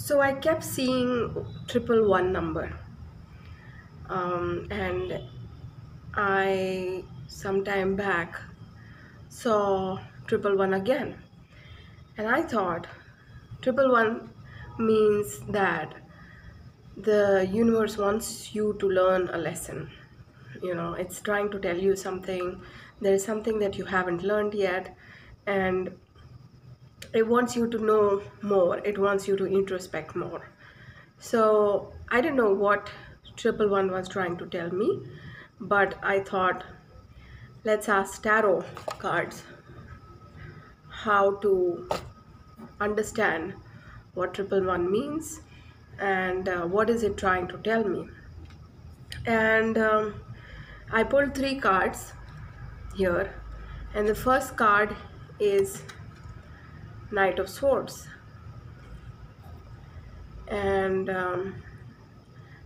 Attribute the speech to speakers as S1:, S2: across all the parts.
S1: So I kept seeing triple one number, um, and I sometime back saw triple one again, and I thought triple one means that the universe wants you to learn a lesson. You know, it's trying to tell you something. There is something that you haven't learned yet, and it wants you to know more. It wants you to introspect more. So i don't know what triple one was trying to tell me but i thought let's ask tarot cards how to understand what triple one means and uh, what is it trying to tell me. And um, i pulled three cards here. And the first card is Knight of Swords. And um,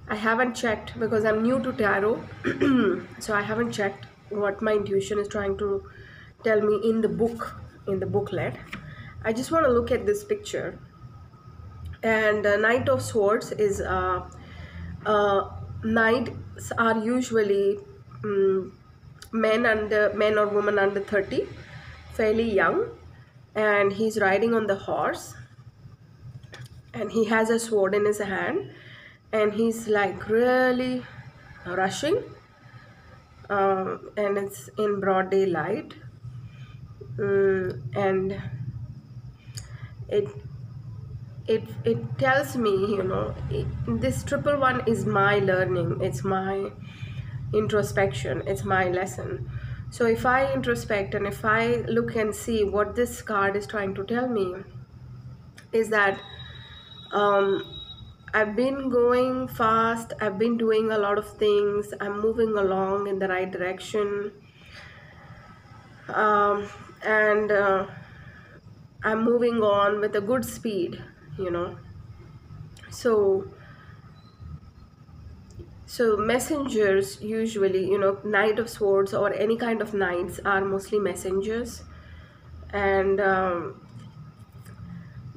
S1: I haven't checked because I'm new to tarot, so I haven't checked what my intuition is trying to tell me in the book, in the booklet. I just want to look at this picture. And uh, Knight of Swords is uh, uh, knights are usually um, men under men or women under 30, fairly young and he's riding on the horse and he has a sword in his hand and he's like really rushing uh, and it's in broad daylight mm, and it it it tells me you know it, this triple one is my learning. It's my introspection. It's my lesson so if I introspect and if I look and see what this card is trying to tell me, is that um, I've been going fast, I've been doing a lot of things, I'm moving along in the right direction, um, and uh, I'm moving on with a good speed, you know. So so messengers usually, you know, Knight of Swords or any kind of knights are mostly messengers, and um,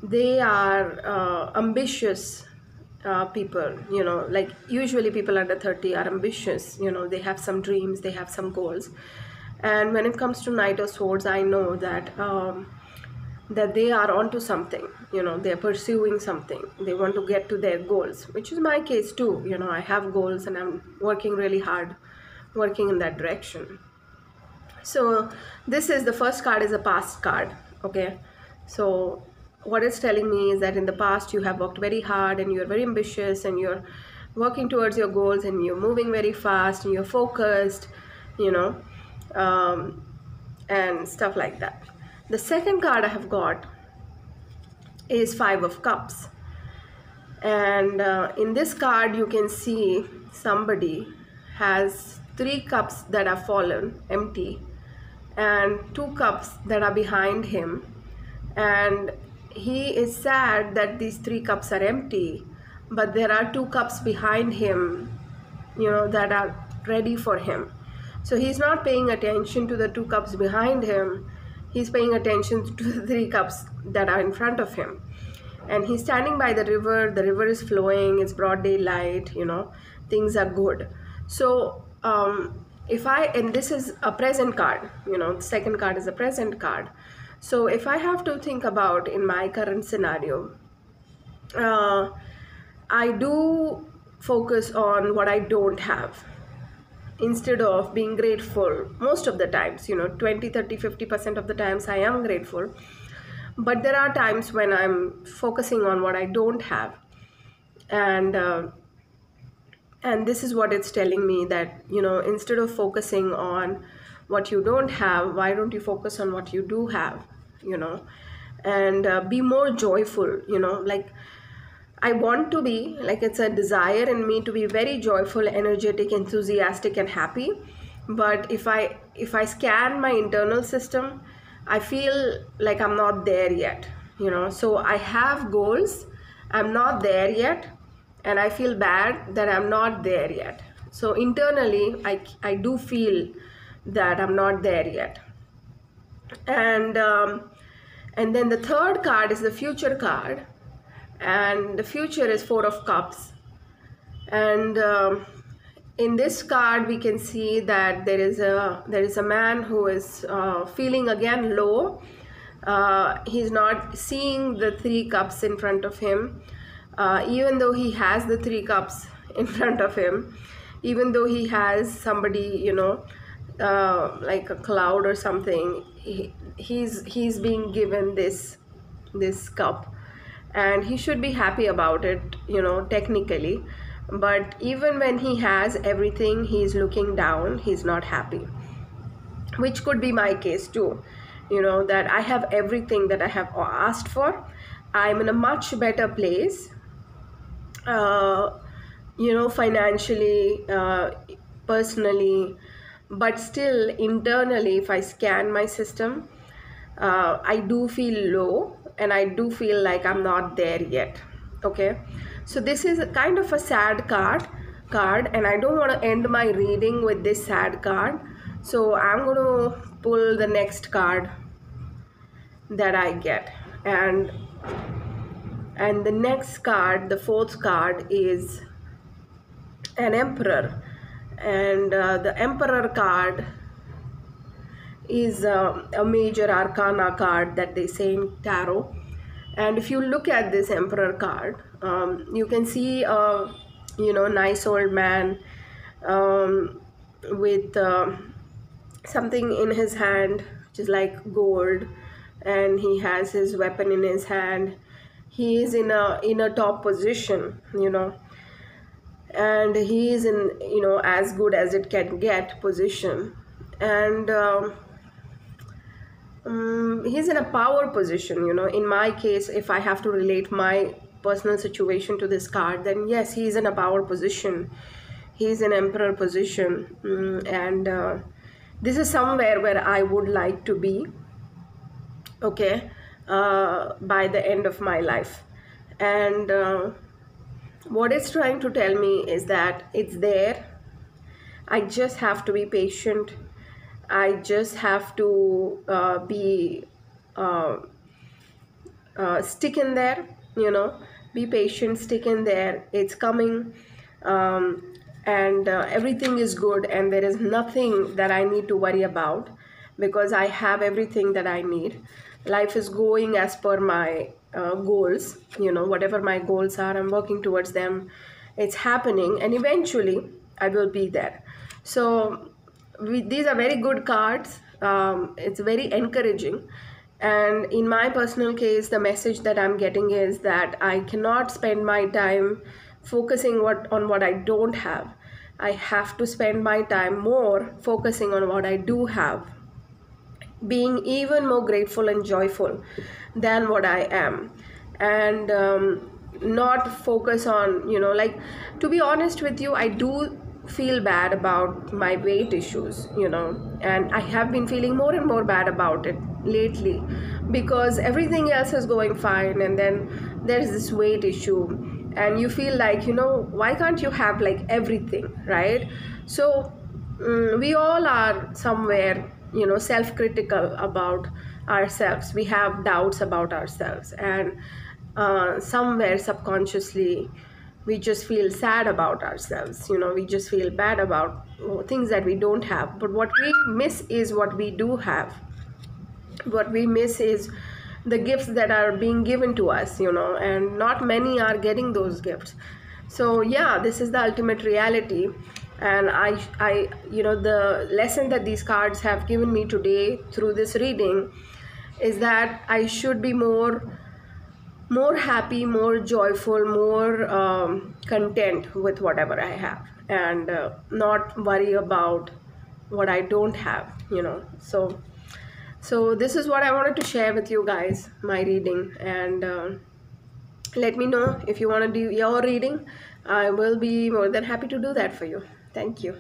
S1: they are uh, ambitious uh, people. You know, like usually people under thirty are ambitious. You know, they have some dreams, they have some goals, and when it comes to Knight of Swords, I know that. Um, that they are onto something you know they're pursuing something. They want to get to their goals which is my case too you know i have goals and i'm working really hard working in that direction. So this is the first card is a past card okay? So what it's telling me is that in the past you have worked very hard and you're very ambitious and you're working towards your goals and you're moving very fast and you're focused you know um, and stuff like that the second card I have got is Five of Cups. And uh, in this card, you can see somebody has three cups that have fallen empty and two cups that are behind him. And he is sad that these three cups are empty, but there are two cups behind him, you know, that are ready for him. So he's not paying attention to the two cups behind him he's paying attention to the three cups that are in front of him. And he's standing by the river. The river is flowing. It's broad daylight you know. Things are good. So um, if i and this is a present card you know the second card is a present card. So if i have to think about in my current scenario uh, i do focus on what i don't have instead of being grateful most of the times you know 20 30 50% of the times i am grateful. But there are times when i'm focusing on what i don't have. And uh, and this is what it's telling me that you know instead of focusing on what you don't have why don't you focus on what you do have you know? And uh, be more joyful you know like I want to be, like it's a desire in me to be very joyful, energetic, enthusiastic, and happy. But if I if I scan my internal system, I feel like I'm not there yet. You know, so I have goals, I'm not there yet, and I feel bad that I'm not there yet. So internally, I I do feel that I'm not there yet. And um, and then the third card is the future card and the future is four of cups. And um, in this card we can see that there is a there is a man who is uh, feeling again low. Uh, he's not seeing the three cups in front of him. Uh, even though he has the three cups in front of him even though he has somebody you know uh, like a cloud or something he, he's he's being given this this cup and he should be happy about it you know technically. But even when he has everything he's looking down he's not happy. Which could be my case too you know that i have everything that i have asked for. I'm in a much better place uh, you know financially uh, personally. But still internally if i scan my system uh, i do feel low and i do feel like i'm not there yet okay? So this is kind of a sad card card and I don't want to end my reading with this sad card. So I'm going to pull the next card that I get. And and the next card the fourth card is an emperor. And uh, the emperor card is uh, a major arcana card that they say in tarot. And if you look at this emperor card um, you can see a you know nice old man um, with uh, something in his hand which is like gold. And he has his weapon in his hand. He is in a in a top position you know. And he is in you know as good as it can get position. And um, he's in a power position you know. In my case if i have to relate my personal situation to this card then yes he's in a power position. He's in emperor position. Um, and uh, this is somewhere where i would like to be okay uh, by the end of my life. And uh, what it's trying to tell me is that it's there. I just have to be patient. I just have to uh, be stick in there, you know, be patient, stick in there. It's coming, um, and uh, everything is good, and there is nothing that I need to worry about because I have everything that I need. Life is going as per my uh, goals, you know, whatever my goals are, I'm working towards them. It's happening, and eventually I will be there. So we, these are very good cards um, it's very encouraging and in my personal case the message that i'm getting is that i cannot spend my time focusing what on what i don't have. I have to spend my time more focusing on what i do have being even more grateful and joyful than what i am. And um, not focus on you know like to be honest with you i do feel bad about my weight issues, you know, and I have been feeling more and more bad about it lately because everything else is going fine, and then there's this weight issue, and you feel like, you know, why can't you have like everything, right? So, um, we all are somewhere, you know, self critical about ourselves, we have doubts about ourselves, and uh, somewhere subconsciously we just feel sad about ourselves you know we just feel bad about things that we don't have. But what we miss is what we do have. What we miss is the gifts that are being given to us you know and not many are getting those gifts. So yeah this is the ultimate reality. And i i you know the lesson that these cards have given me today through this reading is that i should be more more happy, more joyful, more um, content with whatever I have, and uh, not worry about what I don't have, you know. So, so this is what I wanted to share with you guys, my reading, and uh, let me know if you want to do your reading. I will be more than happy to do that for you. Thank you.